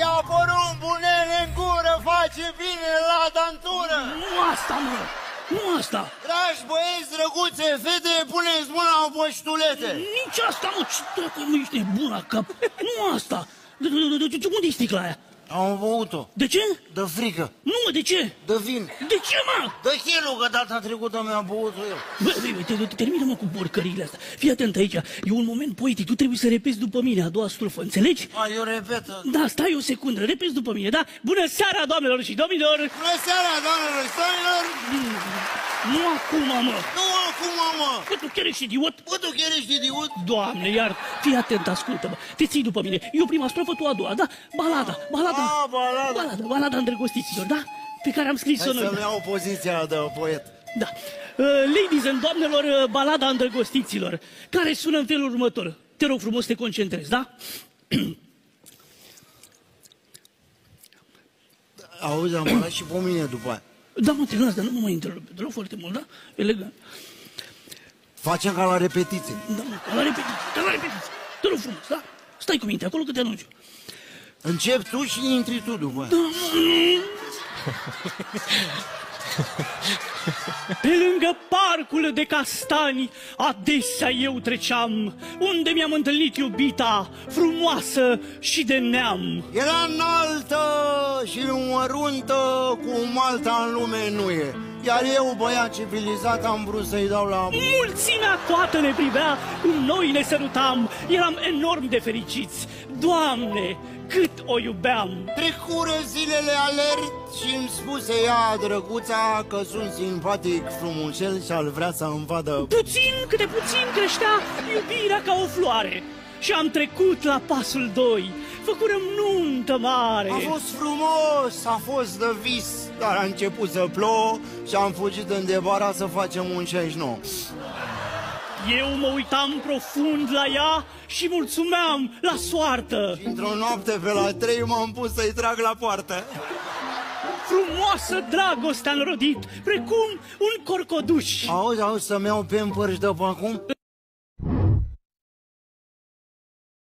Ia porumbul în gură, face bine la dantură. Nu asta, mă! Nu asta! Dragi băieți, drăguțe, fete, puneți mâna în poștulete. Nici asta, mă! Ce dracu, nu ești nebun la cap? Nu asta! De, de, de, de, de, unde e sticla aia? Am băut-o. De ce? De frică, Nu, mă, de ce? de vin. De ce, mă? De chilul, că data trecută mi-a băut-o el. Bă, bă, bă, te, te, termină-mă cu porcările astea. Fii atent aici, e un moment poetic, tu trebuie să repeți după mine a doua strofă, înțelegi? A, eu repetă. Da, stai o secundă, repeți după mine, da? Bună seara, doamnelor și domnilor! Bună seara, doamnelor și domnilor! Nu acum, mă! Nu acum, mă! Bă, tu chiar ești idiot? Bă, tu chiar ești idiot? Doamne, iar, fii atent, ascultă-mă. Te ții după mine. Eu prima strofă, tu a doua, da? Balada, balada. A, balada. Balada, balada îndrăgostiților, da? Pe care am scris-o Hai noi. să-mi iau poziția de poet. Da. Uh, ladies and doamnelor, uh, balada îndrăgostiților, care sună în felul următor. Te rog frumos să te concentrezi, da? Auzi, am luat și pe mine după aia. Da, mă, te las, dar nu mă mai întrerupe. Te rog foarte mult, da? Elegant. Facem ca la repetiție. Da, mă, ca la repetiție, ca la repetiție. Te rog frumos, da? Stai cu minte acolo că te anunț eu. Încep tu și intri tu după aia. Pe lângă parcul de castani, adesea eu treceam, unde mi-am întâlnit iubita, frumoasă și de neam. Era înaltă și măruntă, cum alta în lume nu e. Iar eu, băiat civilizat, am vrut să-i dau la... Mulțimea toată ne privea, cum noi ne sărutam, eram enorm de fericiți. Doamne, cât o iubeam! Trecură zilele alert și îmi spuse ea, drăguța, că sunt simpatic, frumușel și al vrea să îmi vadă... Puțin câte puțin creștea iubirea ca o floare. Și am trecut la pasul doi, făcurăm nuntă mare. A fost frumos, a fost de vis, dar a început să plouă și am fugit în debara să facem un 69. Eu mă uitam profund la ea și mulțumeam la soartă. Într-o noapte pe la trei m-am pus să-i trag la poartă. Frumoasă dragoste am rodit, precum un corcoduș. Auzi, auzi, să-mi iau pe de pe acum?